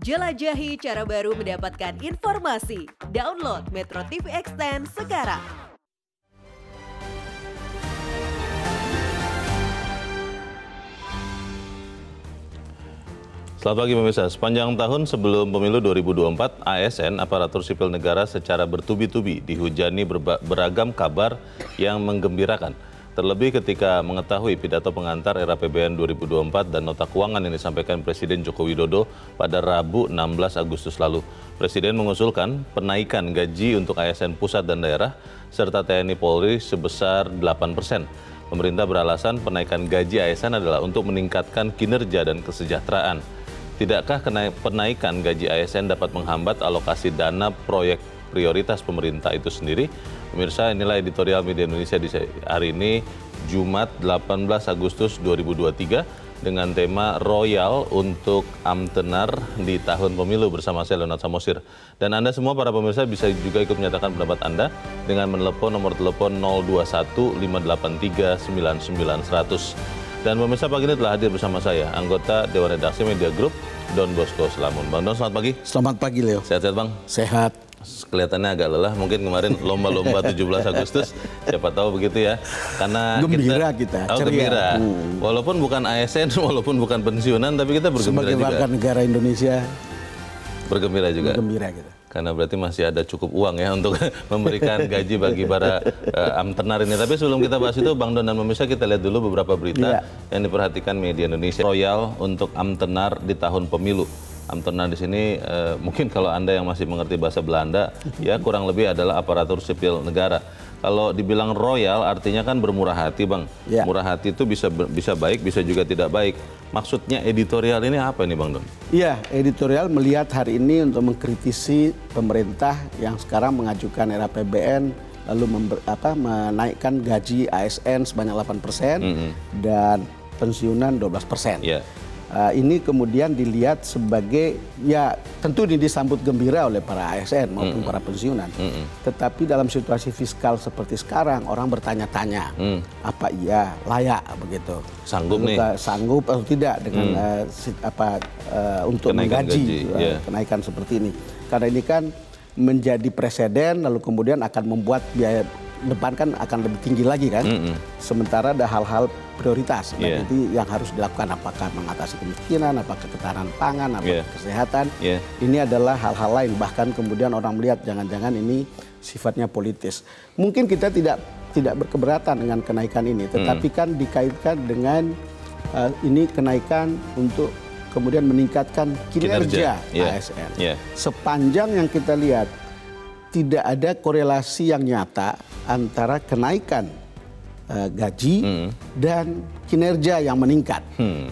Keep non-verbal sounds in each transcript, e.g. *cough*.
Jelajahi cara baru mendapatkan informasi. Download Metro TV Extend sekarang. Selamat pagi pemirsa. Sepanjang tahun sebelum pemilu 2024, ASN aparatur sipil negara secara bertubi-tubi dihujani beragam kabar yang menggembirakan. Terlebih ketika mengetahui pidato pengantar era PBN 2024 dan nota keuangan yang disampaikan Presiden Joko Widodo pada Rabu 16 Agustus lalu. Presiden mengusulkan penaikan gaji untuk ASN pusat dan daerah serta TNI Polri sebesar 8 persen. Pemerintah beralasan penaikan gaji ASN adalah untuk meningkatkan kinerja dan kesejahteraan. Tidakkah penaikan gaji ASN dapat menghambat alokasi dana proyek prioritas pemerintah itu sendiri? Pemirsa, inilah editorial Media Indonesia di hari ini, Jumat 18 Agustus 2023 dengan tema Royal untuk Amtenar di tahun pemilu bersama saya Leonard Samosir. Dan Anda semua para pemirsa bisa juga ikut menyatakan pendapat Anda dengan menelepon nomor telepon 021 583 99100. Dan pemirsa pagi ini telah hadir bersama saya, anggota Dewan Redaksi Media Group, Don Bosco Selamun. Bang Don, selamat pagi. Selamat pagi Leo. Sehat-sehat Bang? Sehat. Kelihatannya agak lelah, mungkin kemarin lomba-lomba *laughs* 17 Agustus, siapa tahu begitu ya. Karena Gembira kita, Oh, ceria. gembira. Hmm. Walaupun bukan ASN, *laughs* walaupun bukan pensiunan, tapi kita bergembira Sebagai juga. warga negara Indonesia, Bergembira juga. gembira kita. Karena berarti masih ada cukup uang ya untuk *laughs* memberikan gaji bagi para eh, amtenar ini. Tapi sebelum kita bahas itu, Bang Don dan pemirsa kita lihat dulu beberapa berita Iya. yang diperhatikan media Indonesia. Royal untuk amtenar di tahun pemilu. Amtenar di sini eh, mungkin kalau anda yang masih mengerti bahasa Belanda, *laughs* ya kurang lebih adalah aparatur sipil negara. Kalau dibilang royal artinya kan bermurah hati, bang. Iya. Murah hati itu bisa bisa baik, bisa juga tidak baik. Maksudnya editorial ini apa nih, bang Don? Iya, editorial melihat hari ini untuk mengkritisi pemerintah yang sekarang mengajukan era PBN lalu member- apa, menaikkan gaji ASN sebanyak 8 persen dan pensiunan 12 persen. Uh, ini kemudian dilihat sebagai ya tentu ini disambut gembira oleh para ASN maupun para pensiunan. Tetapi dalam situasi fiskal seperti sekarang orang bertanya-tanya apa iya layak begitu Sanggup Lalu nih. sanggup atau tidak dengan uh, si- apa uh, untuk Kenaikan menggaji gaji, uh, iya. kenaikan seperti ini. Karena ini kan menjadi presiden lalu kemudian akan membuat biaya depan kan akan lebih tinggi lagi kan. Sementara ada hal-hal prioritas Iya. dan itu yang harus dilakukan apakah mengatasi kemiskinan, apakah ketahanan pangan, apakah Iya. kesehatan. Iya. Ini adalah hal-hal lain bahkan kemudian orang melihat jangan-jangan ini sifatnya politis. Mungkin kita tidak tidak berkeberatan dengan kenaikan ini, tetapi kan dikaitkan dengan uh, ini kenaikan untuk kemudian meningkatkan kinerja, Kinerja, iya. ASN. Iya. Sepanjang yang kita lihat tidak ada korelasi yang nyata antara kenaikan uh, gaji Hmm. dan kinerja yang meningkat.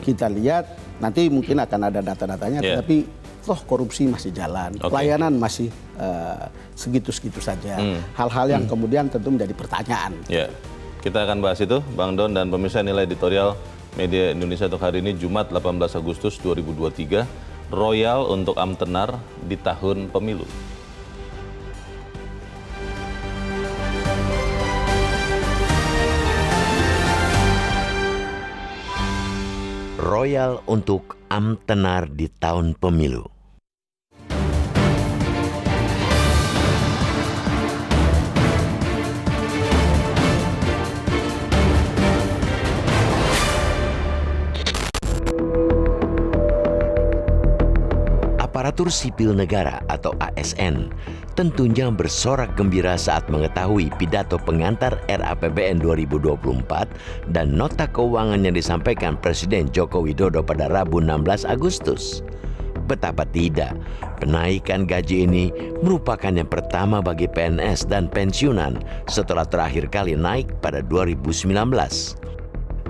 Kita lihat nanti mungkin akan ada data-datanya, Iya. tetapi toh korupsi masih jalan, Oke. pelayanan masih uh, segitu-segitu saja. Hmm. Hal-hal yang kemudian tentu menjadi pertanyaan. Ya, kita akan bahas itu, Bang Don dan pemirsa nilai editorial Media Indonesia untuk hari ini Jumat 18 Agustus 2023, Royal untuk Amtenar di tahun pemilu. Royal untuk Amtenar di tahun pemilu. Aparatur sipil negara atau ASN tentunya bersorak gembira saat mengetahui pidato pengantar RAPBN 2024 dan nota keuangan yang disampaikan Presiden Joko Widodo pada Rabu 16 Agustus. Betapa tidak, penaikan gaji ini merupakan yang pertama bagi PNS dan pensiunan setelah terakhir kali naik pada 2019.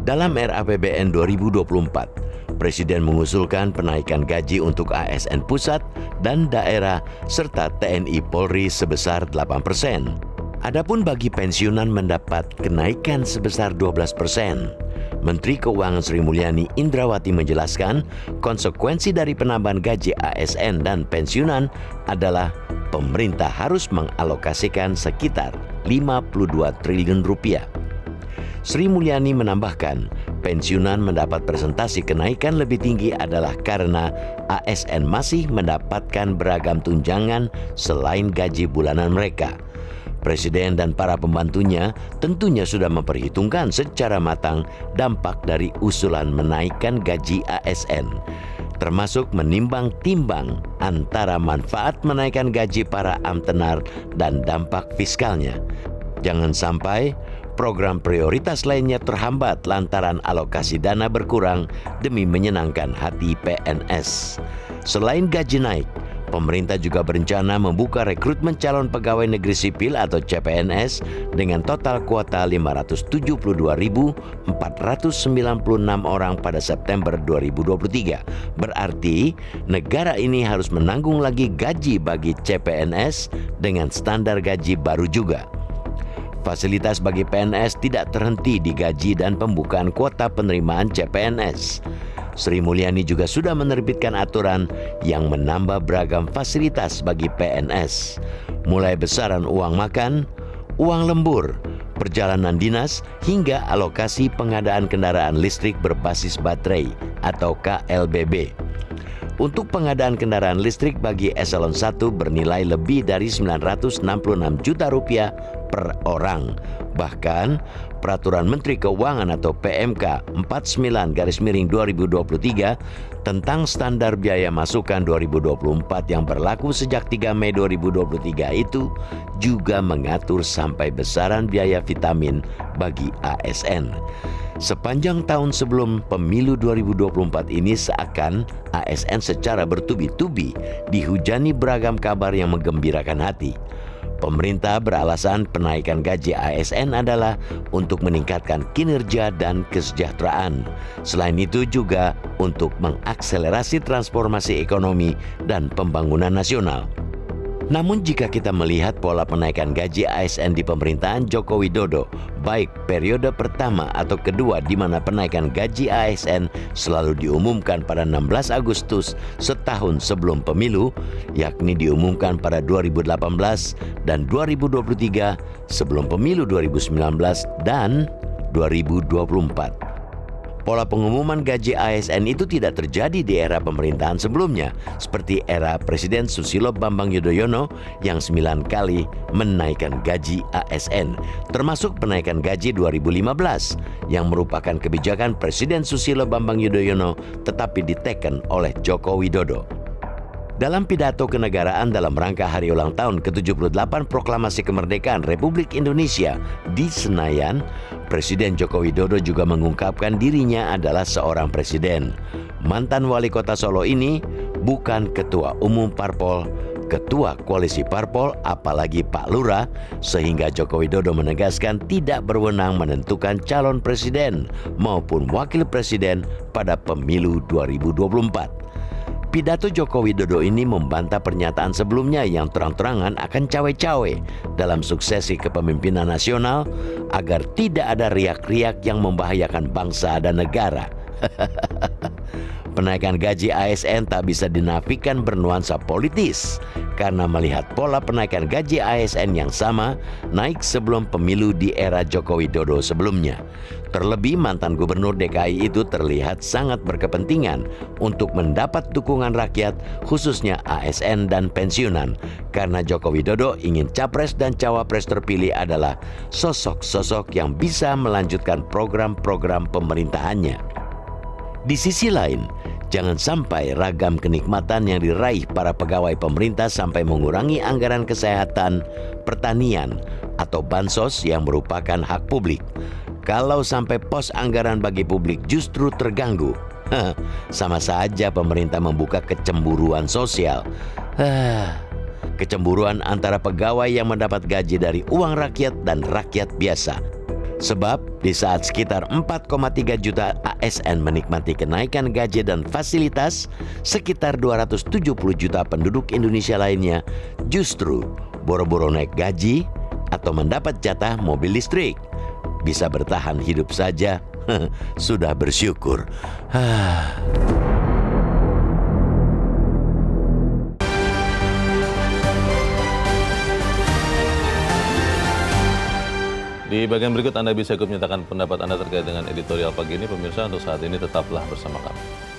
Dalam RAPBN 2024, Presiden mengusulkan penaikan gaji untuk ASN pusat dan daerah serta TNI Polri sebesar 8 persen. Adapun bagi pensiunan mendapat kenaikan sebesar 12 persen. Menteri Keuangan Sri Mulyani Indrawati menjelaskan konsekuensi dari penambahan gaji ASN dan pensiunan adalah pemerintah harus mengalokasikan sekitar 52 triliun rupiah. Sri Mulyani menambahkan, pensiunan mendapat presentasi kenaikan lebih tinggi adalah karena ASN masih mendapatkan beragam tunjangan selain gaji bulanan mereka. Presiden dan para pembantunya tentunya sudah memperhitungkan secara matang dampak dari usulan menaikkan gaji ASN, termasuk menimbang-timbang antara manfaat menaikkan gaji para amtenar dan dampak fiskalnya. Jangan sampai program prioritas lainnya terhambat lantaran alokasi dana berkurang demi menyenangkan hati PNS. Selain gaji naik, pemerintah juga berencana membuka rekrutmen calon pegawai negeri sipil atau CPNS dengan total kuota 572.496 orang pada September 2023. Berarti negara ini harus menanggung lagi gaji bagi CPNS dengan standar gaji baru juga. Fasilitas bagi PNS tidak terhenti di gaji dan pembukaan kuota penerimaan CPNS. Sri Mulyani juga sudah menerbitkan aturan yang menambah beragam fasilitas bagi PNS, mulai besaran uang makan, uang lembur, perjalanan dinas, hingga alokasi pengadaan kendaraan listrik berbasis baterai atau KLBB. Untuk pengadaan kendaraan listrik bagi eselon 1 bernilai lebih dari 966 juta rupiah per orang. Bahkan Peraturan Menteri Keuangan atau PMK 49 garis miring 2023 tentang standar biaya masukan 2024 yang berlaku sejak 3 Mei 2023 itu juga mengatur sampai besaran biaya vitamin bagi ASN. Sepanjang tahun sebelum pemilu 2024 ini seakan ASN secara bertubi-tubi dihujani beragam kabar yang menggembirakan hati. Pemerintah beralasan penaikan gaji ASN adalah untuk meningkatkan kinerja dan kesejahteraan. Selain itu juga untuk mengakselerasi transformasi ekonomi dan pembangunan nasional. Namun jika kita melihat pola penaikan gaji ASN di pemerintahan Joko Widodo, baik periode pertama atau kedua di mana penaikan gaji ASN selalu diumumkan pada 16 Agustus setahun sebelum pemilu, yakni diumumkan pada 2018 dan 2023 sebelum pemilu 2019 dan 2024. Pola pengumuman gaji ASN itu tidak terjadi di era pemerintahan sebelumnya, seperti era Presiden Susilo Bambang Yudhoyono yang sembilan kali menaikkan gaji ASN, termasuk penaikan gaji 2015 yang merupakan kebijakan Presiden Susilo Bambang Yudhoyono tetapi diteken oleh Joko Widodo. Dalam pidato kenegaraan dalam rangka hari ulang tahun ke-78 Proklamasi Kemerdekaan Republik Indonesia di Senayan, Presiden Joko Widodo juga mengungkapkan dirinya adalah seorang presiden. Mantan wali kota Solo ini bukan ketua umum parpol, ketua koalisi parpol, apalagi Pak Lurah, sehingga Joko Widodo menegaskan tidak berwenang menentukan calon presiden maupun wakil presiden pada pemilu 2024. Pidato Joko Widodo ini membantah pernyataan sebelumnya yang terang-terangan akan cawe-cawe dalam suksesi kepemimpinan nasional agar tidak ada riak-riak yang membahayakan bangsa dan negara. *laughs* Penaikan gaji ASN tak bisa dinafikan bernuansa politis karena melihat pola penaikan gaji ASN yang sama naik sebelum pemilu di era Joko Widodo sebelumnya. Terlebih mantan gubernur DKI itu terlihat sangat berkepentingan untuk mendapat dukungan rakyat khususnya ASN dan pensiunan karena Joko Widodo ingin capres dan cawapres terpilih adalah sosok-sosok yang bisa melanjutkan program-program pemerintahannya. Di sisi lain, jangan sampai ragam kenikmatan yang diraih para pegawai pemerintah sampai mengurangi anggaran kesehatan, pertanian, atau bansos yang merupakan hak publik. Kalau sampai pos anggaran bagi publik justru terganggu, sama saja pemerintah membuka kecemburuan sosial. Kecemburuan antara pegawai yang mendapat gaji dari uang rakyat dan rakyat biasa Sebab di saat sekitar 4,3 juta ASN menikmati kenaikan gaji dan fasilitas, sekitar 270 juta penduduk Indonesia lainnya justru boro-boro naik gaji atau mendapat jatah mobil listrik. Bisa bertahan hidup saja, *laughs* sudah bersyukur. *sighs* Di bagian berikut Anda bisa ikut menyatakan pendapat Anda terkait dengan editorial pagi ini. Pemirsa untuk saat ini tetaplah bersama kami.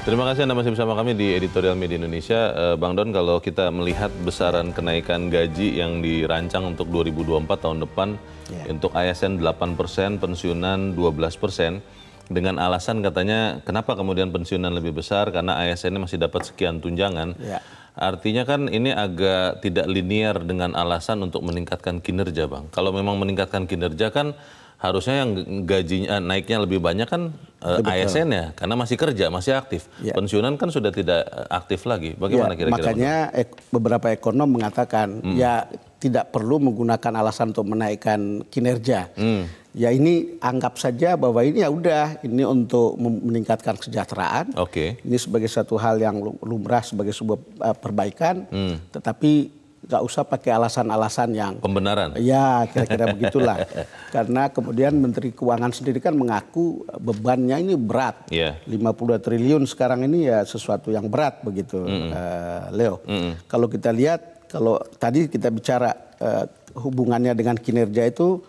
Terima kasih Anda masih bersama kami di Editorial Media Indonesia. Eh, Bang Don, kalau kita melihat besaran kenaikan gaji yang dirancang untuk 2024 tahun depan, Ya. untuk ASN 8 persen, pensiunan 12 persen, dengan alasan katanya kenapa kemudian pensiunan lebih besar karena ASN masih dapat sekian tunjangan. Ya. Artinya kan ini agak tidak linear dengan alasan untuk meningkatkan kinerja, Bang. Kalau memang meningkatkan kinerja kan harusnya yang gajinya naiknya lebih banyak kan eh, ASN ya, karena masih kerja, masih aktif. Ya. Pensiunan kan sudah tidak eh, aktif lagi. Bagaimana Ya, kira-kira? Bang? makanya ek- beberapa ekonom mengatakan Hmm. ya tidak perlu menggunakan alasan untuk menaikkan kinerja. Hmm. Ya ini anggap saja bahwa ini ya udah ini untuk meningkatkan kesejahteraan. Oke. Ini sebagai satu hal yang lu- lumrah sebagai sebuah uh, perbaikan. Hmm. Tetapi nggak usah pakai alasan-alasan yang Pembenaran. Ya, kira-kira begitulah. *laughs* Karena kemudian Menteri Keuangan sendiri kan mengaku bebannya ini berat. Iya. 52 triliun sekarang ini ya sesuatu yang berat begitu, eh, Leo. Kalau kita lihat, kalau tadi kita bicara eh, hubungannya dengan kinerja itu,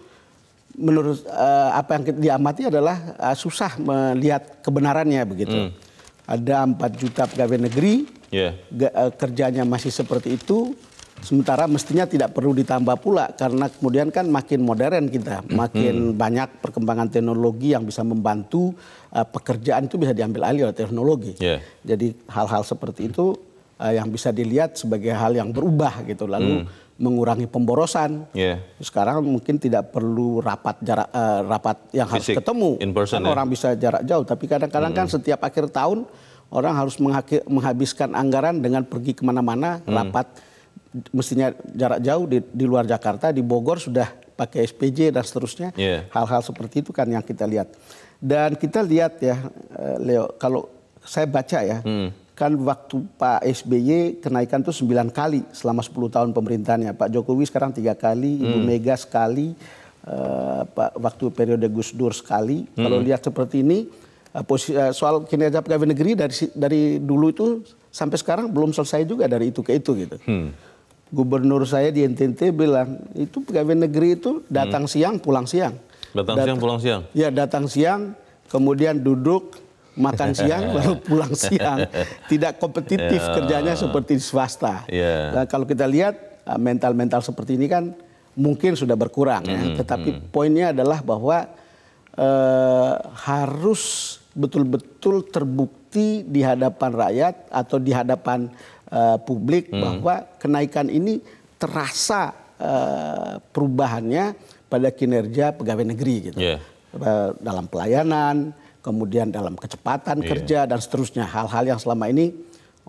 menurut eh, apa yang kita diamati adalah eh, susah melihat kebenarannya begitu. Ada 4 juta pegawai negeri, Ya. ga- eh, kerjanya masih seperti itu sementara mestinya tidak perlu ditambah pula karena kemudian kan makin modern kita makin banyak perkembangan teknologi yang bisa membantu eh, pekerjaan itu bisa diambil alih oleh teknologi. Ya. jadi hal-hal seperti itu eh, yang bisa dilihat sebagai hal yang berubah gitu lalu mengurangi pemborosan. Ya. sekarang mungkin tidak perlu rapat jarak eh, rapat yang harus Fisik, ketemu. In person Kan ya? orang bisa jarak jauh tapi kadang-kadang kan setiap akhir tahun orang harus menghabiskan anggaran dengan pergi ke mana-mana rapat mestinya jarak jauh di, di luar Jakarta di Bogor sudah pakai SPJ dan seterusnya. Iya. hal-hal seperti itu kan yang kita lihat. Dan kita lihat ya eh, Leo kalau saya baca ya kan waktu Pak SBY kenaikan tuh 9 kali selama 10 tahun pemerintahannya. Pak Jokowi sekarang tiga kali Ibu Mega sekali eh, Pak waktu periode Gus Dur sekali. Kalau lihat seperti ini eh, posi- eh, soal kinerja pegawai negeri dari dari dulu itu sampai sekarang belum selesai juga dari itu ke itu gitu gubernur saya di NTT bilang itu pegawai negeri itu datang siang pulang siang. Datang siang, pulang siang. Ya datang siang, kemudian duduk makan siang *laughs* lalu pulang siang. Tidak kompetitif kerjanya seperti di swasta. Ya. Nah, kalau kita lihat uh, mental-mental seperti ini kan mungkin sudah berkurang ya. Tetapi poinnya adalah bahwa eh, harus betul-betul terbukti di hadapan rakyat atau di hadapan eh, publik bahwa kenaikan ini terasa eh, perubahannya pada kinerja pegawai negeri gitu. Iya. Eh, dalam pelayanan, kemudian dalam kecepatan Iya. kerja dan seterusnya. Hal-hal yang selama ini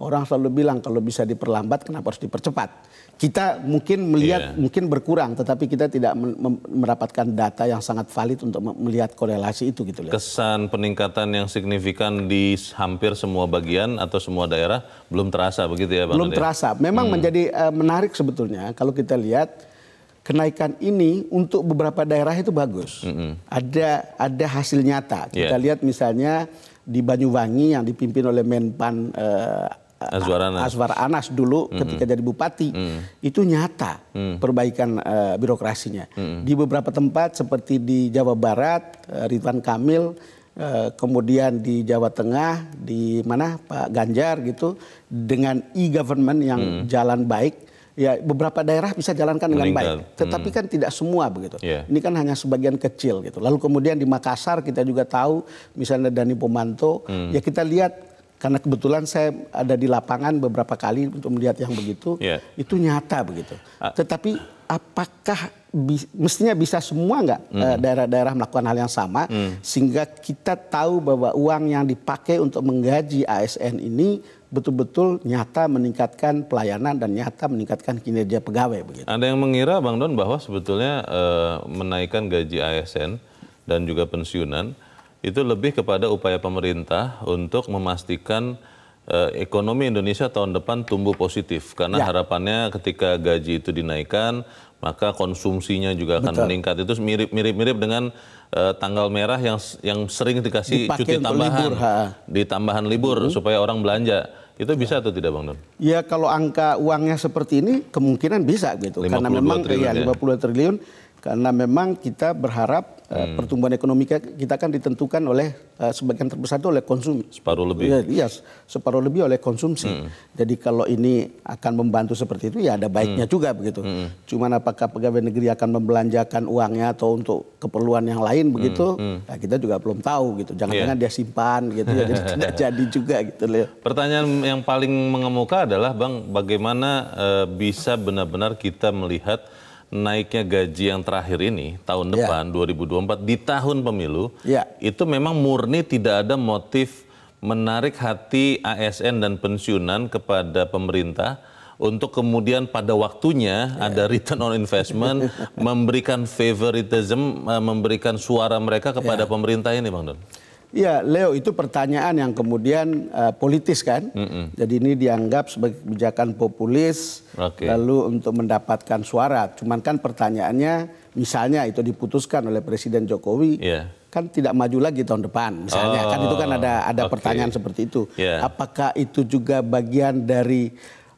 orang selalu bilang kalau bisa diperlambat kenapa harus dipercepat. Kita mungkin melihat Iya. mungkin berkurang tetapi kita tidak mendapatkan data yang sangat valid untuk me- melihat korelasi itu gitu loh. Kesan peningkatan yang signifikan di hampir semua bagian atau semua daerah belum terasa begitu ya Bang Belum Dede? terasa. Memang menjadi eh, menarik sebetulnya kalau kita lihat kenaikan ini untuk beberapa daerah itu bagus. Ada ada hasil nyata. Kita Yeah. lihat misalnya di Banyuwangi yang dipimpin oleh Menpan eh, Azwar Anas. Azwar Anas dulu ketika jadi bupati itu nyata perbaikan eh, birokrasinya. Di beberapa tempat seperti di Jawa Barat eh, Ridwan Kamil eh, kemudian di Jawa Tengah di mana Pak Ganjar gitu dengan e-government yang jalan baik ya beberapa daerah bisa jalankan dengan Meningkat. baik. Tetapi kan tidak semua begitu. Iya. Ini kan hanya sebagian kecil gitu. Lalu kemudian di Makassar kita juga tahu misalnya Dani Pomanto, ya kita lihat karena kebetulan saya ada di lapangan beberapa kali untuk melihat yang begitu, Iya. itu nyata begitu. Tetapi apakah bi- mestinya bisa semua nggak eh, daerah-daerah melakukan hal yang sama sehingga kita tahu bahwa uang yang dipakai untuk menggaji ASN ini betul-betul nyata meningkatkan pelayanan dan nyata meningkatkan kinerja pegawai begitu. Ada yang mengira Bang Don bahwa sebetulnya eh, menaikkan gaji ASN dan juga pensiunan itu lebih kepada upaya pemerintah untuk memastikan eh, ekonomi Indonesia tahun depan tumbuh positif karena Ya. harapannya ketika gaji itu dinaikkan maka konsumsinya juga akan Betul. meningkat. Itu mirip-mirip dengan eh, tanggal merah yang yang sering dikasih Dipakai cuti tambahan libur, ha. Hmm. di tambahan libur supaya orang belanja. Itu bisa atau tidak Bang Don? Ya kalau angka uangnya seperti ini kemungkinan bisa gitu 52 karena memang triliun ya, ya. 50 triliun karena memang kita berharap Hmm. pertumbuhan ekonomi kita kan ditentukan oleh eh, sebagian terbesar itu oleh konsumsi. Separuh lebih. Iya, iya, separuh lebih oleh konsumsi. Hmm. Jadi kalau ini akan membantu seperti itu ya ada baiknya Hmm. juga begitu. Cuman apakah pegawai negeri akan membelanjakan uangnya atau untuk keperluan yang lain begitu? Nah, kita juga belum tahu gitu. Jangan-jangan Hmm. Iya. dia simpan gitu ya jadi tidak *laughs* jadi juga gitu loh. Pertanyaan yang paling mengemuka adalah Bang, bagaimana eh, bisa benar-benar kita melihat naiknya gaji yang terakhir ini tahun Ya. depan 2024 di tahun pemilu Ya. itu memang murni tidak ada motif menarik hati ASN dan pensiunan kepada pemerintah untuk kemudian pada waktunya ada return on investment, *laughs* memberikan favoritism, eh, memberikan suara mereka kepada pemerintah ini, Bang Don. Iya, Leo itu pertanyaan yang kemudian eh, politis kan. Jadi ini dianggap sebagai kebijakan populis, Oke. lalu untuk mendapatkan suara. Cuman kan pertanyaannya, misalnya itu diputuskan oleh Presiden Jokowi, Iya. kan tidak maju lagi tahun depan, misalnya. kan itu kan ada ada oke. pertanyaan seperti itu. Iya. Apakah itu juga bagian dari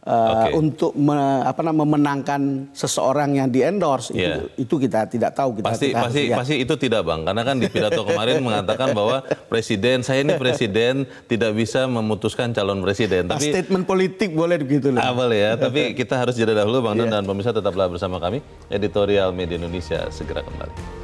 eh, Oke. untuk me- apa namanya memenangkan seseorang yang di endorse? Iya. Itu, itu kita tidak tahu. Kita, Pasti kita pasti lihat. pasti itu tidak bang, karena kan di pidato *laughs* kemarin mengatakan bahwa presiden saya ini presiden tidak bisa memutuskan calon presiden. Tapi statement politik boleh begitu loh. awal ya, tapi kita harus jeda dahulu bang Iya. dan pemirsa tetaplah bersama kami. Editorial Media Indonesia segera kembali.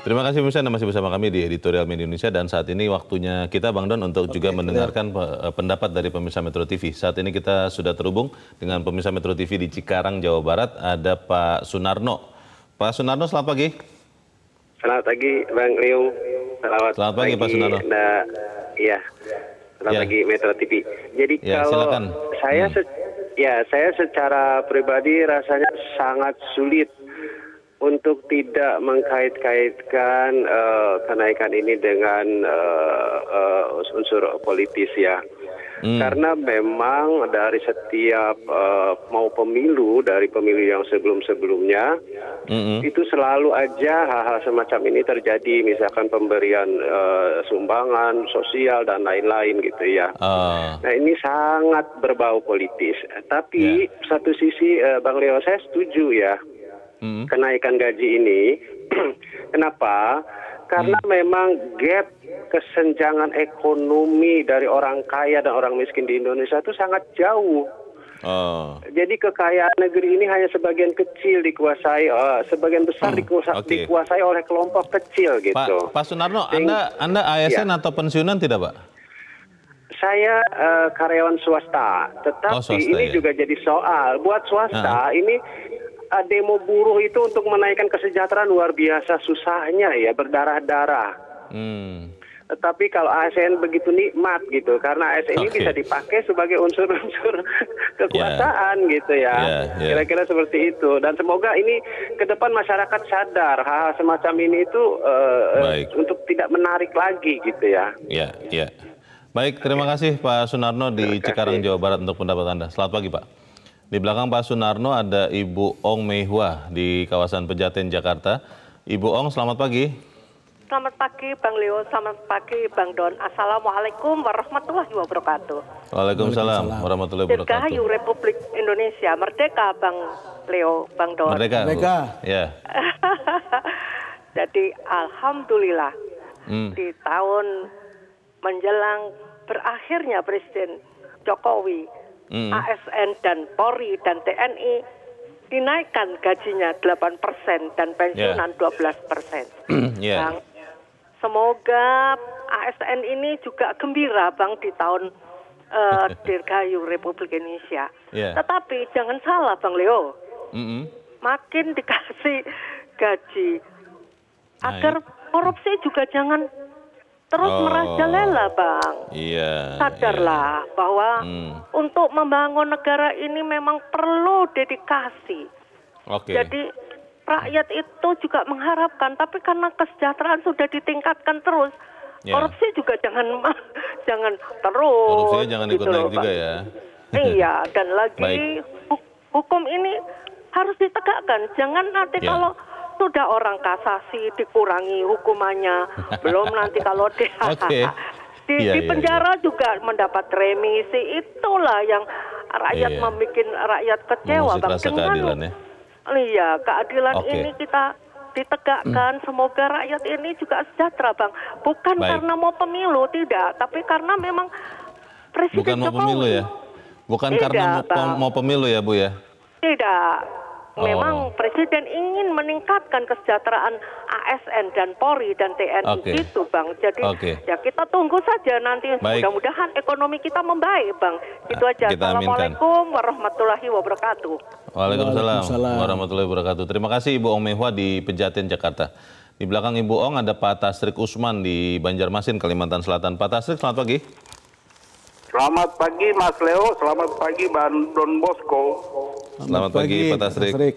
Terima kasih pemirsa Anda masih bersama kami di Editorial Media Indonesia dan saat ini waktunya kita Bang Don untuk juga mendengarkan pe- pendapat dari pemirsa Metro TV. Saat ini kita sudah terhubung dengan pemirsa Metro TV di Cikarang, Jawa Barat. Ada Pak Sunarno. Pak Sunarno, selamat pagi. Selamat pagi Bang Liung. Selamat, Selamat pagi, Pak Sunarno. Nah, iya. Selamat Ya. pagi Metro TV. Jadi Ya, kalau silakan. saya Hmm. se- ya saya secara pribadi rasanya sangat sulit untuk tidak mengkait-kaitkan eh, kenaikan ini dengan eh, eh, unsur politis ya. Hmm. Karena memang dari setiap eh, mau pemilu dari pemilu yang sebelum-sebelumnya Mm-mm. itu selalu aja hal-hal semacam ini terjadi misalkan pemberian eh, sumbangan sosial dan lain-lain gitu ya. Ah, Nah ini sangat berbau politis. Tapi satu sisi eh, Bang Leo saya setuju ya mm-mm. kenaikan gaji ini. *clears throat* Kenapa? Karena memang gap kesenjangan ekonomi dari orang kaya dan orang miskin di Indonesia itu sangat jauh. Oh, Jadi kekayaan negeri ini hanya sebagian kecil dikuasai, eh, sebagian besar Hmm, oke. dikuasai oleh kelompok kecil gitu. Pak, Pak Sunarno, Sing- Anda Anda ASN Ya. atau pensiunan tidak, Pak? Saya eh, karyawan swasta, tetapi Oh, swasta, ini ya. juga jadi soal buat swasta ini eh, demo buruh itu untuk menaikkan kesejahteraan luar biasa susahnya ya berdarah-darah. Hmm. Tetapi kalau ASN begitu nikmat gitu, karena ASN ini Oke. bisa dipakai sebagai unsur-unsur *laughs* kekuasaan gitu ya. Ya, ya. Kira-kira seperti itu. Dan semoga ini ke depan masyarakat sadar hal-hal semacam ini itu eh, eh, Baik. untuk tidak menarik lagi gitu ya. Ya, ya. Baik, terima kasih Pak Sunarno di Cikarang, Jawa Barat untuk pendapat Anda. Selamat pagi, Pak. Di belakang Pak Sunarno ada Ibu Ong Meihua di kawasan Pejaten, Jakarta. Ibu Ong, selamat pagi. Selamat pagi Bang Leo, selamat pagi Bang Don. Assalamualaikum warahmatullahi wabarakatuh. Waalaikumsalam warahmatullahi wabarakatuh. Dirgahayu Republik Indonesia, merdeka Bang Leo, Bang Don. Merdeka. Merdeka. Ya. *laughs* Jadi Alhamdulillah Hmm. di tahun menjelang berakhirnya Presiden Jokowi, Hmm. ASN dan Polri dan TNI dinaikkan gajinya 8 persen dan pensiunan 12 persen. *clears throat* Bang. Semoga ASN ini juga gembira Bang di tahun eh, *laughs* Dirgahayu Republik Indonesia. Ya. Tetapi jangan salah Bang Leo, Mm-mm. makin dikasih gaji agar Naik. korupsi juga jangan terus Oh. merajalela Bang. Iya. Sadarlah bahwa Hmm. untuk membangun negara ini memang perlu dedikasi. iya. Oke. Jadi rakyat itu juga mengharapkan, tapi karena kesejahteraan sudah ditingkatkan terus, Ya. korupsi juga jangan *laughs* jangan terus. Korupsinya jangan ikut gitu naik loh, juga ya. Iya, dan *laughs* lagi Baik. hu- hukum ini harus ditegakkan. Jangan nanti Ya. kalau sudah orang kasasi dikurangi hukumannya, belum nanti kalau di, *laughs* *laughs* di, Iya, di iya, penjara juga mendapat remisi. Itulah yang rakyat Iya. membuat rakyat kecewa, bang. keadilan ya. Iya, keadilan Oke. ini kita ditegakkan. Semoga rakyat ini juga sejahtera, bang. Bukan Baik. karena mau pemilu, tidak, tapi karena memang Presiden Bukan mau Jokowi. pemilu ya? Bukan Tidak, karena mau, Bang. mau pemilu ya, Bu ya? Tidak. Oh. Memang Presiden ingin meningkatkan kesejahteraan ASN dan Polri dan TNI Oke. gitu, Bang. Jadi Oke. ya kita tunggu saja nanti. Mudah-mudahan ekonomi kita membaik, Bang. Itu Ah, aja. kita aminkan. Assalamualaikum warahmatullahi wabarakatuh. Waalaikumsalam Waalaikumsalam. warahmatullahi wabarakatuh. Terima kasih Ibu Ong Mehwa di Pejaten, Jakarta. Di belakang Ibu Ong ada Pak Tasrik Usman di Banjarmasin, Kalimantan Selatan. Pak Tasrik, selamat pagi. Selamat pagi Mas Leo, selamat pagi Bang Don Bosco. Selamat pagi, Pak Tasrik.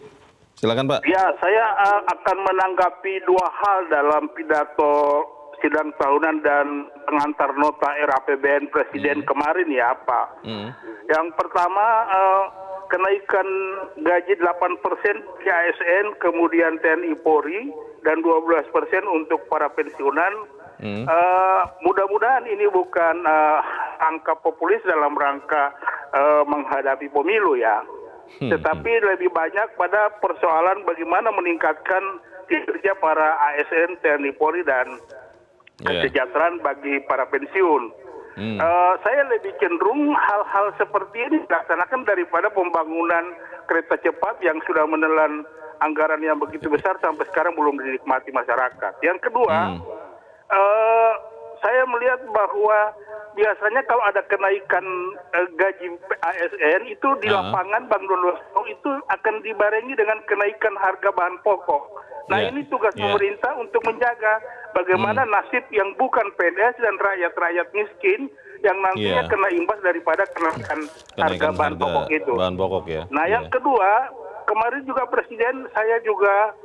Silakan Pak. Ya, saya uh, akan menanggapi dua hal dalam pidato sidang tahunan dan pengantar nota RAPBN Presiden kemarin ya Pak. Hmm. Yang pertama uh, kenaikan gaji 8% di ASN, kemudian TNI Polri dan 12% untuk para pensiunan. Hmm. Eh, mudah-mudahan ini bukan eh, angka populis dalam rangka eh, menghadapi pemilu ya, Hmm. tetapi lebih banyak pada persoalan bagaimana meningkatkan kinerja para ASN, TNI Polri dan Ya. kesejahteraan bagi para pensiun. Hmm. Eh, saya lebih cenderung hal-hal seperti ini dilaksanakan daripada pembangunan kereta cepat yang sudah menelan anggaran yang begitu besar sampai sekarang belum dinikmati masyarakat. Yang kedua, Hmm. Eh, saya melihat bahwa biasanya kalau ada kenaikan eh, gaji ASN itu di lapangan Bang Donoso itu akan dibarengi dengan kenaikan harga bahan pokok. Nah Ya, ini tugas ya. pemerintah untuk menjaga bagaimana nasib yang bukan PNS dan rakyat-rakyat miskin yang nantinya Iya. kena imbas daripada kenaikan, harga bahan pokok itu. bahan pokok ya. Nah, yang Iya. kedua, kemarin juga Presiden saya juga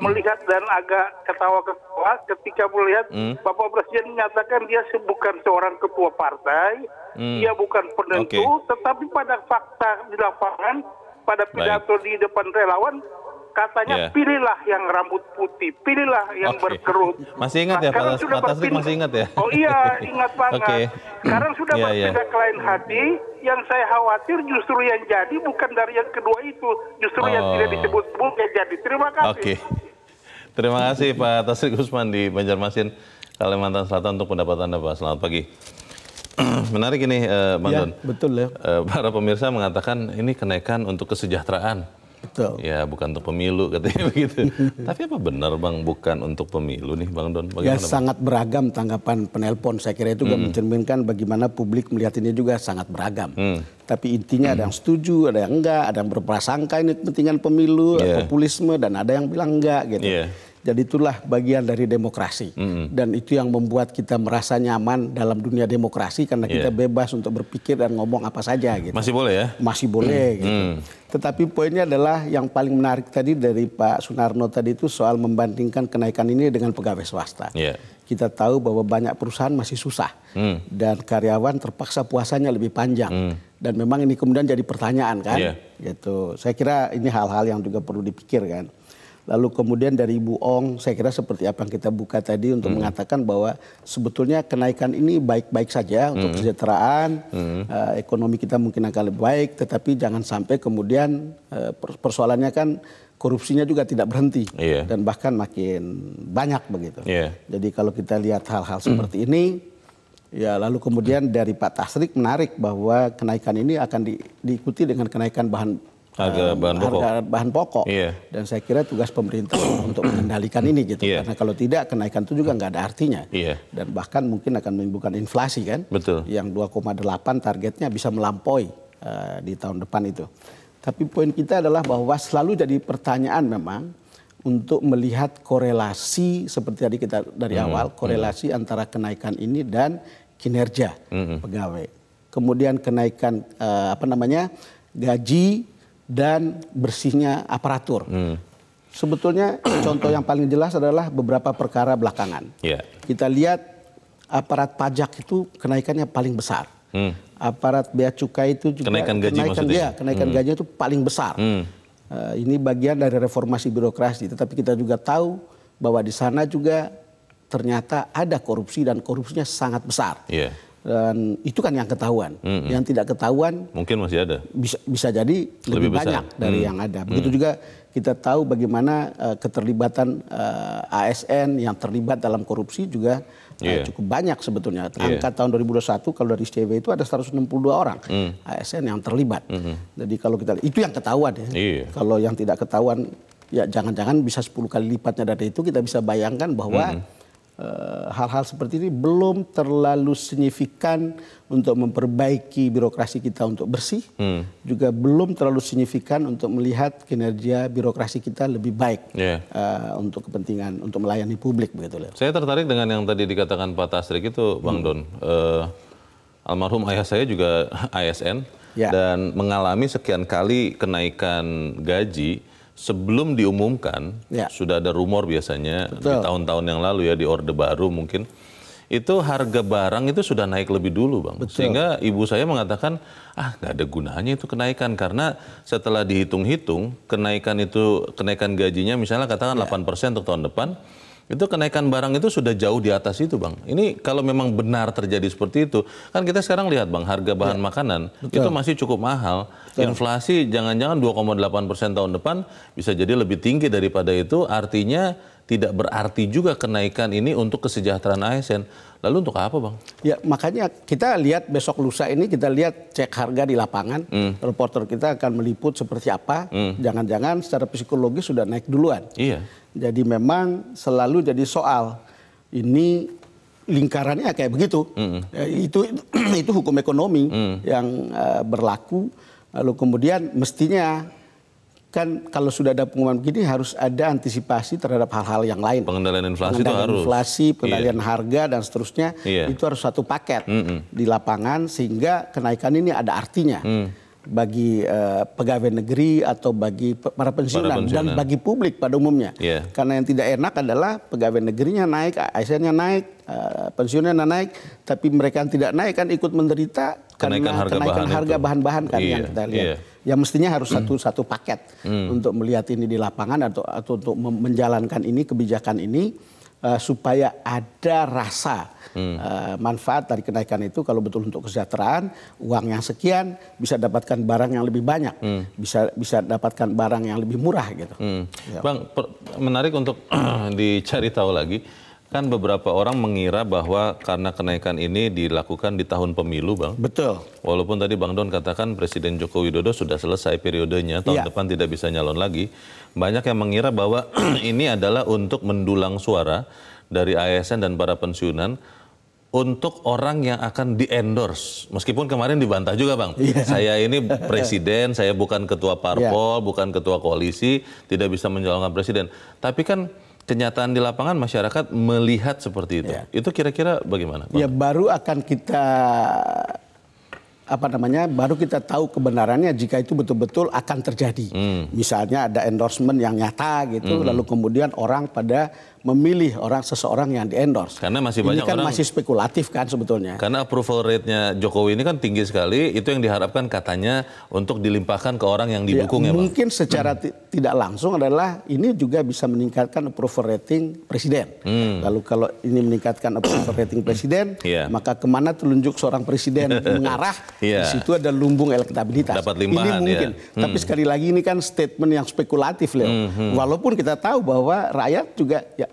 melihat dan agak ketawa-ketawa ketika melihat Hmm. Bapak Presiden menyatakan dia bukan seorang ketua partai, Hmm. dia bukan penentu, Oke. tetapi pada fakta di lapangan, pada pidato di depan relawan, katanya Iya. pilihlah yang rambut putih, pilihlah yang Oke. berkerut. Masih ingat Nah, ya, sekarang Pak- sudah Pak masih ingat ya? Oh iya, *laughs* ingat banget. Oke. Sekarang sudah Iya, iya. berpindah ke lain hati. Yang saya khawatir justru yang jadi bukan dari yang kedua itu, justru yang Oh. tidak disebut-sebut yang jadi. Terima kasih. Oke. Terima kasih Pak Tasrik Usman di Banjarmasin, Kalimantan Selatan untuk pendapat Anda Pak. Selamat pagi. *clears throat* Menarik ini eh, Bang Ya, Don. betul ya. Eh, para pemirsa mengatakan ini kenaikan untuk kesejahteraan. Betul. Ya bukan untuk pemilu katanya *laughs* begitu. Tapi apa benar Bang bukan untuk pemilu nih Bang Don? Ya Bagaimana Bang? sangat beragam tanggapan penelpon. Saya kira itu juga mencerminkan bagaimana publik melihat ini juga sangat beragam. Hmm. Tapi intinya ada yang setuju, ada yang enggak, ada yang berprasangka ini kepentingan pemilu, Yeah. populisme, dan ada yang bilang enggak gitu. Yeah. Jadi itulah bagian dari demokrasi. Dan itu yang membuat kita merasa nyaman dalam dunia demokrasi karena kita Yeah. bebas untuk berpikir dan ngomong apa saja gitu. Masih boleh ya? masih boleh gitu. Hmm. Tetapi poinnya adalah yang paling menarik tadi dari Pak Sunarno tadi itu soal membandingkan kenaikan ini dengan pegawai swasta. Iya. Kita tahu bahwa banyak perusahaan masih susah Hmm. dan karyawan terpaksa puasanya lebih panjang. Hmm. dan memang ini kemudian jadi pertanyaan kan, Iya. gitu. Saya kira ini hal-hal yang juga perlu dipikirkan. Lalu kemudian dari Ibu Ong, saya kira seperti apa yang kita buka tadi untuk mengatakan bahwa sebetulnya kenaikan ini baik-baik saja untuk kesejahteraan, eh, ekonomi kita mungkin akan lebih baik, tetapi jangan sampai kemudian per- persoalannya kan korupsinya juga tidak berhenti Iya. dan bahkan makin banyak begitu. Iya. Jadi kalau kita lihat hal-hal seperti ini, ya lalu kemudian dari Pak Tasrik menarik bahwa kenaikan ini akan di- diikuti dengan kenaikan bahan Harga bahan pokok. harga bahan pokok. Iya. Dan saya kira tugas pemerintah *coughs* untuk mengendalikan ini gitu. Iya. Karena kalau tidak kenaikan itu juga nggak ada artinya. Iya. Dan bahkan mungkin akan menimbulkan inflasi kan. Betul. Yang 2,8 targetnya bisa melampaui eh, di tahun depan itu. Tapi poin kita adalah bahwa selalu jadi pertanyaan memang untuk melihat korelasi seperti tadi kita dari Hmm. awal korelasi antara kenaikan ini dan kinerja Hmm. pegawai. Kemudian kenaikan eh, apa namanya gaji dan bersihnya aparatur. Hmm. Sebetulnya *clears throat* contoh yang paling jelas adalah beberapa perkara belakangan. Iya. Kita lihat aparat pajak itu kenaikannya paling besar. Hmm. Aparat bea cukai itu juga Kenaikan gaji kenaikan, maksudnya? ya, kenaikan gajinya itu paling besar. Hmm. Eh, ini bagian dari reformasi birokrasi, tetapi kita juga tahu bahwa di sana juga ternyata ada korupsi dan korupsinya sangat besar. Iya. Dan itu kan yang ketahuan. Mm-mm. Yang tidak ketahuan Mungkin masih ada. bisa bisa jadi lebih, Lebih besar. banyak dari Hmm. yang ada. Begitu juga kita tahu bagaimana eh, keterlibatan eh, ASN yang terlibat dalam korupsi juga eh, Iya. cukup banyak sebetulnya. Iya. Angka tahun 2021 kalau dari SCW itu ada 162 orang Hmm. ASN yang terlibat. Jadi kalau kita itu yang ketahuan ya. Iya. Kalau yang tidak ketahuan ya jangan-jangan bisa 10 kali lipatnya dari itu kita bisa bayangkan bahwa Hmm. Eh, hal-hal seperti ini belum terlalu signifikan untuk memperbaiki birokrasi kita untuk bersih, Hmm. juga belum terlalu signifikan untuk melihat kinerja birokrasi kita lebih baik Iya. eh, untuk kepentingan untuk melayani publik begitu. Saya tertarik dengan yang tadi dikatakan Pak Tasrik itu, Bang Don. Eh, almarhum ayah saya juga *laughs* ASN Ya. dan mengalami sekian kali kenaikan gaji sebelum diumumkan. Ya. Sudah ada rumor biasanya di Betul. tahun-tahun yang lalu ya di Orde Baru mungkin. Itu harga barang itu sudah naik lebih dulu, Bang. Sehingga ibu saya mengatakan, ah nggak ada gunanya itu kenaikan karena setelah dihitung-hitung kenaikan itu kenaikan gajinya misalnya katakan 8% untuk tahun depan, itu kenaikan barang itu sudah jauh di atas itu, Bang. Ini kalau memang benar terjadi seperti itu, kan kita sekarang lihat, Bang, harga bahan makanan itu masih cukup mahal. Inflasi jangan-jangan 2,8 persen tahun depan bisa jadi lebih tinggi daripada itu. Artinya tidak berarti juga kenaikan ini untuk kesejahteraan ASN. Lalu untuk apa, Bang? Ya makanya kita lihat besok lusa ini kita lihat cek harga di lapangan. Hmm. Reporter kita akan meliput seperti apa. Jangan-jangan secara psikologis sudah naik duluan. Iya. Jadi memang selalu jadi soal ini lingkarannya kayak begitu. Ya, itu *clears throat* itu hukum ekonomi yang eh, berlaku. Lalu kemudian mestinya kan kalau sudah ada pengumuman begini harus ada antisipasi terhadap hal-hal yang lain. Pengendalian inflasi itu Pengendalian harus. inflasi, pengendalian harga dan seterusnya Iya. itu harus satu paket Mm-mm. di lapangan sehingga kenaikan ini ada artinya Mm. bagi eh, pegawai negeri atau bagi para pensiunan, dan pensiunan. bagi publik pada umumnya. Iya. Karena yang tidak enak adalah pegawai negerinya naik, ASN-nya naik, eh, pensiunnya naik, tapi mereka yang tidak naik kan ikut menderita Kenaikan karena harga kenaikan bahan harga bahan-bahan kan Iya, yang kita lihat. iya. Ya mestinya harus satu satu paket untuk melihat ini di lapangan atau atau untuk menjalankan ini kebijakan ini eh, supaya ada rasa eh, manfaat dari kenaikan itu kalau betul untuk kesejahteraan uang yang sekian bisa dapatkan barang yang lebih banyak bisa bisa dapatkan barang yang lebih murah gitu. Hmm. Ya. Bang, menarik untuk *clears throat* dicari tahu lagi. Kan beberapa orang mengira bahwa karena kenaikan ini dilakukan di tahun pemilu, Bang. Betul. Walaupun tadi Bang Don katakan Presiden Joko Widodo sudah selesai periodenya, tahun Iya. depan tidak bisa nyalon lagi. Banyak yang mengira bahwa *clears throat* ini adalah untuk mendulang suara dari ASN dan para pensiunan untuk orang yang akan di-endorse. Meskipun kemarin dibantah juga Bang. Iya. *laughs* Saya ini presiden, saya bukan ketua parpol, bukan ketua koalisi, tidak bisa mencalonkan presiden. Tapi kan kenyataan di lapangan masyarakat melihat seperti itu. Iya. Itu kira-kira bagaimana? Bang? Ya baru akan kita apa namanya baru kita tahu kebenarannya jika itu betul-betul akan terjadi. Misalnya ada endorsement yang nyata gitu, lalu kemudian orang pada memilih orang seseorang yang diendorse. Karena masih ini banyak kan orang- masih spekulatif kan sebetulnya. Karena approval rate-nya Jokowi ini kan tinggi sekali, itu yang diharapkan katanya untuk dilimpahkan ke orang yang Ya, didukung ya, Bang. mungkin secara ti- tidak langsung adalah ini juga bisa meningkatkan approval rating presiden. Lalu kalau ini meningkatkan approval rating presiden, Hmm. Iya. maka ke mana telunjuk seorang presiden *laughs* mengarah, Iya. di situ ada lumbung elektabilitas. Dapat limpahan, ini mungkin. ya. Hmm. Tapi sekali lagi ini kan statement yang spekulatif, Leo. Walaupun kita tahu bahwa rakyat juga ya,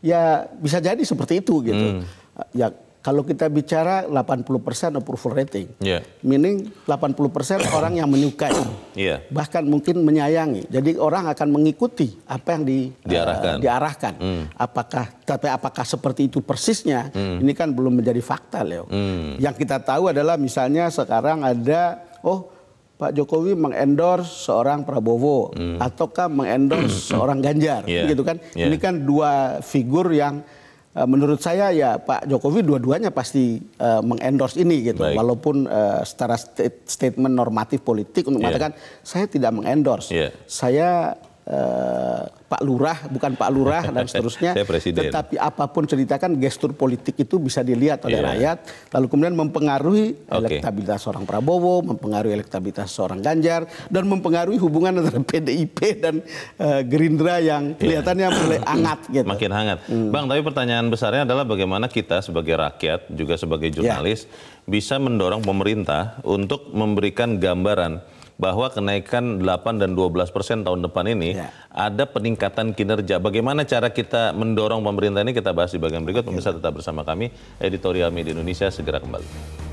ya bisa jadi seperti itu gitu. Hmm. Ya kalau kita bicara 80% approval rating, Iya. meaning 80% *coughs* orang yang menyukai Iya. bahkan mungkin menyayangi. Jadi orang akan mengikuti apa yang di, Diarahkan. eh, diarahkan. Apakah tapi apakah seperti itu persisnya? Ini kan belum menjadi fakta, Leo. Yang kita tahu adalah misalnya sekarang ada oh Pak Jokowi mengendorse seorang Prabowo ataukah mengendorse seorang Ganjar, Iya. begitu kan? Iya. Ini kan dua figur yang eh, menurut saya ya Pak Jokowi dua-duanya pasti eh, mengendorse ini gitu. Baik. Walaupun eh, secara state- statement normatif politik untuk Iya. mengatakan saya tidak mengendorse. Iya. Saya eh, Pak Lurah, bukan Pak Lurah dan *laughs* seterusnya. Saya presiden. Tetapi apa pun ceritakan gestur politik itu bisa dilihat oleh Iya. rakyat, lalu kemudian mempengaruhi Oke. elektabilitas seorang Prabowo, mempengaruhi elektabilitas seorang Ganjar, dan mempengaruhi hubungan antara *laughs* PDIP dan eh, Gerindra yang kelihatannya mulai *clears throat* hangat gitu. Iya. Makin hangat. Hmm. Bang, tapi pertanyaan besarnya adalah bagaimana kita sebagai rakyat, juga sebagai Ya. jurnalis, bisa mendorong pemerintah untuk memberikan gambaran bahwa kenaikan 8 dan 12 persen tahun depan ini Ya. ada peningkatan kinerja. Bagaimana cara kita mendorong pemerintah ini kita bahas di bagian berikut. Pemirsa tetap bersama kami, Editorial Media Indonesia segera kembali.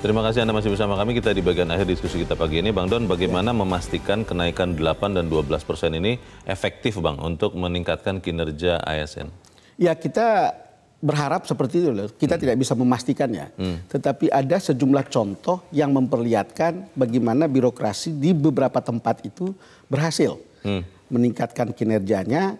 Terima kasih Anda masih bersama kami. Kita di bagian akhir diskusi kita pagi ini. Bang Don, bagaimana memastikan kenaikan 8 dan 12 persen ini efektif Bang untuk meningkatkan kinerja ASN? Ya kita berharap seperti itu loh. Kita tidak bisa memastikannya. Tetapi ada sejumlah contoh yang memperlihatkan bagaimana birokrasi di beberapa tempat itu berhasil meningkatkan kinerjanya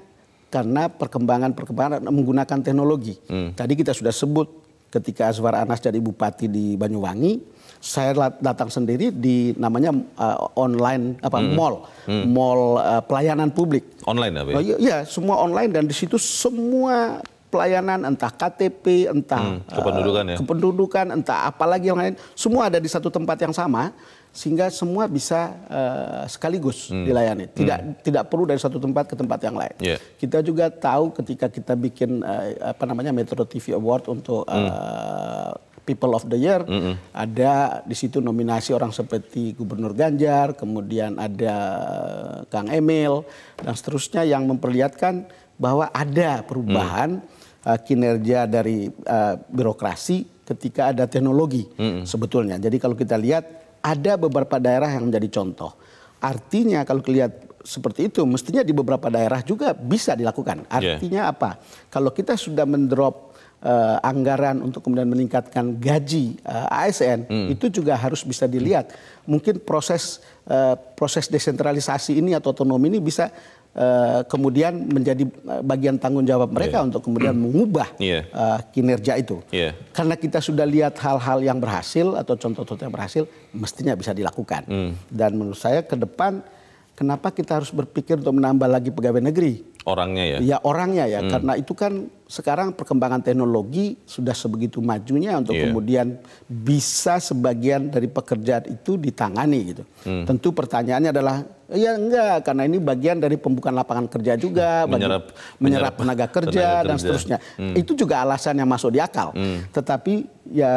karena perkembangan-perkembangan menggunakan teknologi. Tadi kita sudah sebut ketika Azwar Anas jadi bupati di Banyuwangi, saya datang sendiri di namanya uh, online apa mall, mall uh, pelayanan publik. Online apa ya? Oh, iya, iya, semua online dan di situ semua pelayanan entah KTP, entah Hmm, kependudukan eh, ya? kependudukan, entah apalagi yang lain, semua ada di satu tempat yang sama sehingga semua bisa eh, sekaligus Hmm. dilayani. Tidak tidak perlu dari satu tempat ke tempat yang lain. Iya. Kita juga tahu ketika kita bikin eh, apa namanya Metro TV Award untuk Hmm. eh, People of the Year, ada di situ nominasi orang seperti Gubernur Ganjar, kemudian ada Kang Emil dan seterusnya yang memperlihatkan bahwa ada perubahan eh, kinerja dari eh, birokrasi ketika ada teknologi sebetulnya. Jadi kalau kita lihat ada beberapa daerah yang menjadi contoh. Artinya kalau lihat seperti itu, mestinya di beberapa daerah juga bisa dilakukan. Yeah. Artinya apa? Kalau kita sudah mendrop eh, anggaran untuk kemudian meningkatkan gaji eh, ASN, itu juga harus bisa dilihat. Mungkin proses eh, proses desentralisasi ini atau otonomi ini bisa eh, kemudian menjadi eh, bagian tanggung jawab mereka untuk kemudian mengubah Iya. eh, kinerja itu. Iya. Karena kita sudah lihat hal-hal yang berhasil atau contoh-contoh yang berhasil, mestinya bisa dilakukan. Dan menurut saya ke depan, kenapa kita harus berpikir untuk menambah lagi pegawai negeri? Orangnya ya? Ya orangnya ya, karena itu kan sekarang perkembangan teknologi sudah sebegitu majunya untuk Iya. kemudian bisa sebagian dari pekerjaan itu ditangani gitu. Hmm. Tentu pertanyaannya adalah, ya enggak, karena ini bagian dari pembukaan lapangan kerja juga, bagi- Menyerap- menyerap tenaga kerja tenaga dan kerja. Hmm. seterusnya. Itu juga alasan yang masuk di akal. Tetapi ya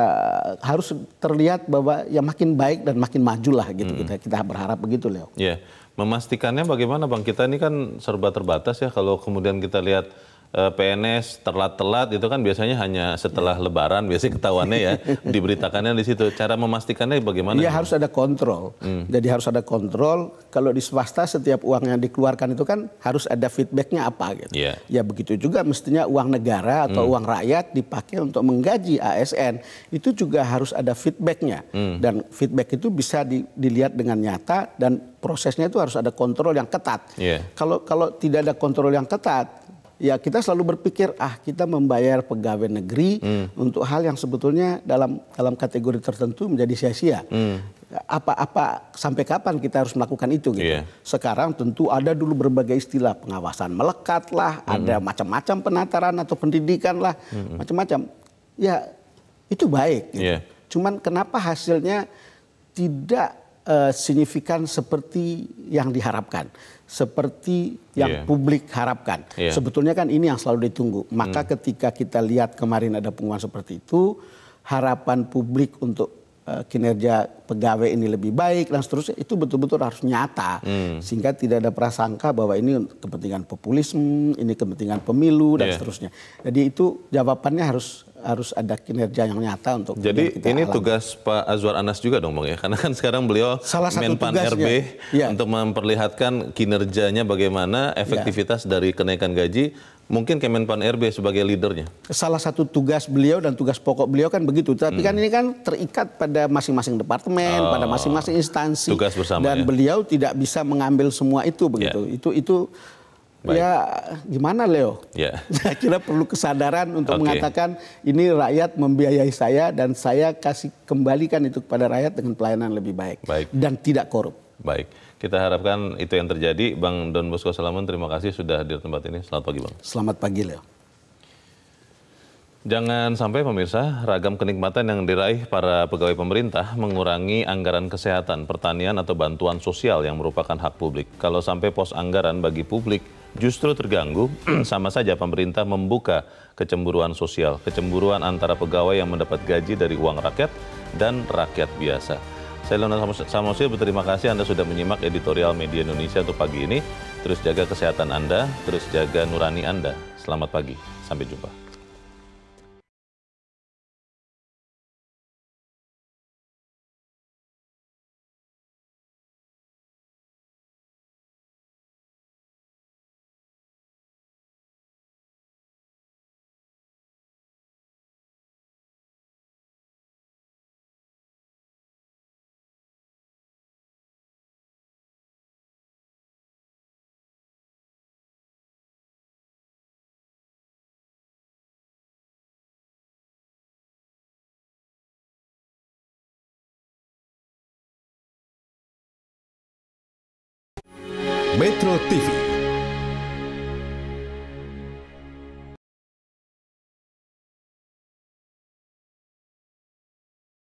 harus terlihat bahwa ya makin baik dan makin maju lah gitu. Hmm. Kita kita berharap begitu, Leo. Ya, memastikannya bagaimana Bang? Kita ini kan serba terbatas ya kalau kemudian kita lihat PNS telat-telat itu kan biasanya hanya setelah lebaran biasanya ketahuannya ya *laughs* diberitakannya di situ. Cara memastikannya bagaimana? Iya harus ada kontrol. Hmm. Jadi harus ada kontrol. Kalau di swasta setiap uang yang dikeluarkan itu kan harus ada feedbacknya apa gitu. Iya. Ya begitu juga mestinya uang negara atau uang rakyat dipakai untuk menggaji ASN itu juga harus ada feedbacknya. Hmm. Dan feedback itu bisa di- dilihat dengan nyata dan prosesnya itu harus ada kontrol yang ketat. Iya. Kalau kalau tidak ada kontrol yang ketat ya kita selalu berpikir ah kita membayar pegawai negeri Hmm. untuk hal yang sebetulnya dalam dalam kategori tertentu menjadi sia-sia. Hmm. Apa-apa sampai kapan kita harus melakukan itu gitu. Iya. Sekarang tentu ada dulu berbagai istilah pengawasan melekat lah, ada macam-macam penataran atau pendidikan lah, macam-macam. Ya itu baik. gitu. Iya. Cuman kenapa hasilnya tidak eh, signifikan seperti yang diharapkan, seperti yang Iya. publik harapkan. Iya. Sebetulnya kan ini yang selalu ditunggu. Maka ketika kita lihat kemarin ada pengumuman seperti itu, harapan publik untuk eh, kinerja pegawai ini lebih baik dan seterusnya itu betul-betul harus nyata sehingga tidak ada prasangka bahwa ini kepentingan populisme, ini kepentingan pemilu dan Iya. seterusnya. Jadi itu jawabannya harus harus ada kinerja yang nyata untuk Jadi kita ini alami. tugas Pak Azwar Anas juga dong Bang ya. Karena kan sekarang beliau Salah satu Menpan tugasnya. RB Iya. untuk memperlihatkan kinerjanya bagaimana efektivitas dari kenaikan gaji. Mungkin Kemenpan RB sebagai leadernya. salah satu tugas beliau dan tugas pokok beliau kan begitu. Tapi Hmm. kan ini kan terikat pada masing-masing departemen, pada masing-masing instansi. Oh. Tugas bersama, dan ya. beliau tidak bisa mengambil semua itu begitu. Ya. Itu itu Baik. ya gimana Leo? Ya. *laughs* Saya kira perlu kesadaran untuk Oke. mengatakan ini rakyat membiayai saya dan saya kasih kembalikan itu kepada rakyat dengan pelayanan lebih baik, Baik. dan tidak korup. Baik, kita harapkan itu yang terjadi. Bang Don Bosco Salaman, terima kasih sudah hadir di tempat ini. Selamat pagi Bang. Selamat pagi Leo. Jangan sampai pemirsa, ragam kenikmatan yang diraih para pegawai pemerintah mengurangi anggaran kesehatan, pertanian, atau bantuan sosial yang merupakan hak publik. Kalau sampai pos anggaran bagi publik justru terganggu, *clears throat* sama saja pemerintah membuka kecemburuan sosial, kecemburuan antara pegawai yang mendapat gaji dari uang rakyat dan rakyat biasa. Saya Leonard Samos- Samosir berterima kasih Anda sudah menyimak editorial Media Indonesia untuk pagi ini. Terus jaga kesehatan Anda, terus jaga nurani Anda. Selamat pagi, sampai jumpa.